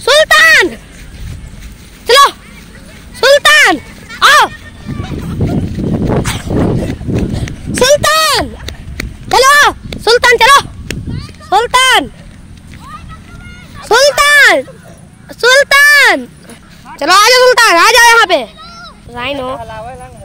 सुल्तान! चलो! सुल्तान! आओ! सुल्तान! चलो सुल्तान चलो! सुल्तान! सुल्तान! सुल्तान! चलो, आ जाओ सुल्तान, आ जाओ यहाँ पे। राइनो।